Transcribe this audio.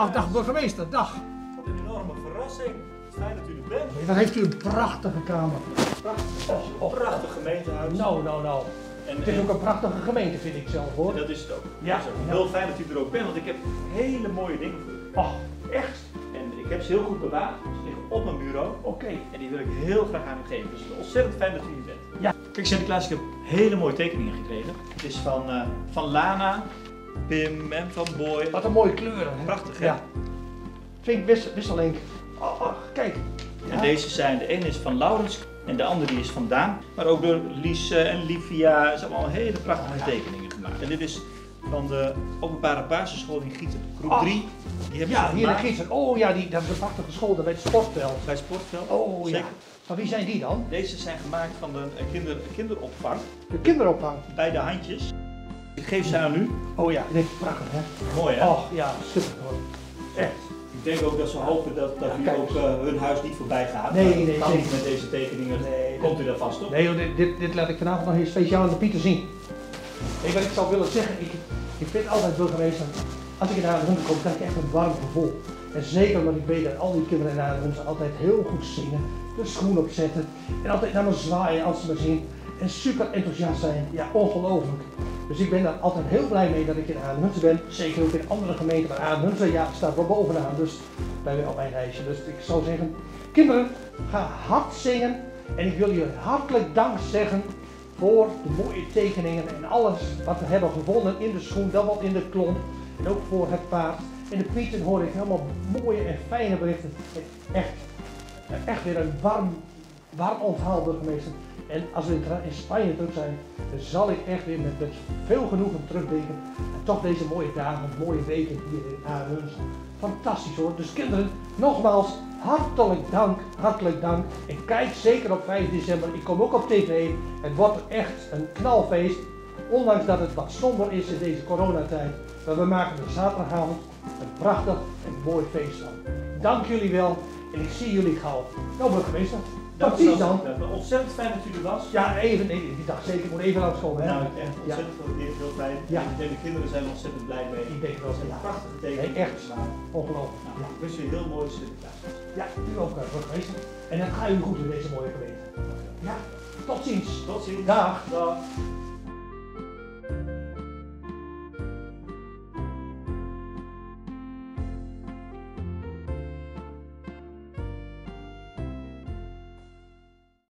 Ach, dag burgemeester, dag. Wat een enorme verrassing. Fijn dat u er bent. Dan heeft u een prachtige kamer. Prachtig, oh, prachtig gemeentehuis. Nou, nou, nou. en, Het is en- ook een prachtige gemeente, vind ik zelf hoor. dat is het ook. Ja, is ook. Heel fijn dat u er ook bent, want ik heb hele mooie dingen voor u. Ach, echt? En ik heb ze heel goed bewaard. Ze liggen op mijn bureau. Oké. En die wil ik heel graag aan u geven. Dus het is ontzettend fijn dat u hier bent. Ja. Kijk Sinterklaas, ik heb hele mooie tekeningen gekregen. Het is van, eh, van Lana, Pim en van Boy. Wat een mooie kleuren. Hè? Prachtig, hè? Ja. Vind ik wis wisselink. Oh, ach, kijk. En Ja. deze zijn, de ene is van Laurens en de andere die is van Daan. Maar ook door Lies en Livia. Ze hebben allemaal hele prachtige Oh, ja. tekeningen gemaakt. En dit is van de openbare basisschool in Gieten. Groep Ach. 3. Die hebben Ja, hier in Gietsen. Oh ja, die, dat is een prachtige school daar bij het sportveld. bij Sportveld. Oh ja. Zeker. Van wie zijn die dan? Deze zijn gemaakt van de kinder, kinderopvang De kinderopvang. bij de handjes. Ik geef ze aan u. Oh ja, dit is prachtig hè. Mooi hè? Oh ja, super hoor. Echt. Ik denk ook dat ze hopen dat, dat Ja, u kijk ook eh, hun huis niet voorbij gaat. Nee, Maar nee, kan zeker. niet met deze tekeningen. Nee, Komt u daar vast op? Nee joh, dit, dit, dit laat ik vanavond nog eens speciaal aan de Pieter zien. Weet je wat ik zou willen zeggen? Ik, ik vind altijd burgemeester, als ik in Aardenhunten kom, krijg ik echt een warm gevoel. En zeker omdat ik weet dat al die kinderen in Aardenhunten altijd heel goed zingen, de schoen opzetten en altijd naar me zwaaien als ze me zien. En super enthousiast zijn, ja ongelooflijk. Dus ik ben daar altijd heel blij mee dat ik in Aardenhunten ben. Zeker ook in andere gemeenten, maar Aardenhunten ja, staat wel bovenaan, dus bij op mijn lijstje. Dus ik zou zeggen, kinderen, ga hard zingen. En ik wil jullie hartelijk dank zeggen voor de mooie tekeningen en alles wat we hebben gevonden in de schoen, dan wel in de klomp. En ook voor het paard. En de Pieten hoor ik helemaal mooie en fijne berichten. Echt, echt weer een warm, warm onthaal burgemeester. En als we in, Spanje terug zijn, dan zal ik echt weer met, met veel genoegen terugdenken. En toch deze mooie dagen, mooie weken hier in Aarhus. Fantastisch hoor. Dus kinderen, nogmaals, hartelijk dank, hartelijk dank. En kijk zeker op 5 december. Ik kom ook op tv. Het wordt echt een knalfeest. Ondanks dat het wat somber is in deze coronatijd. Maar we maken er zaterdagavond een prachtig en mooi feest van. Dank jullie wel. En ik zie jullie gauw. Nou burgemeester, tot ziens dan. Ontzettend fijn dat u er was. Ja, even. Nee, ik dacht zeker, ik moet even langskomen. Hè? Nou, echt ontzettend gewaardeerd, heel fijn. Ja. En de kinderen zijn er ontzettend blij mee. Ik denk wel, ja. prachtige tekeningen. Nee, echt. Ongelooflijk. Nou, Ja. ik wens u een heel mooi Sinterklaas. ja, u ook eh, burgemeester. En dan ga u goed in deze mooie gemeente. Ja, tot ziens. Tot ziens. Dag. Dag.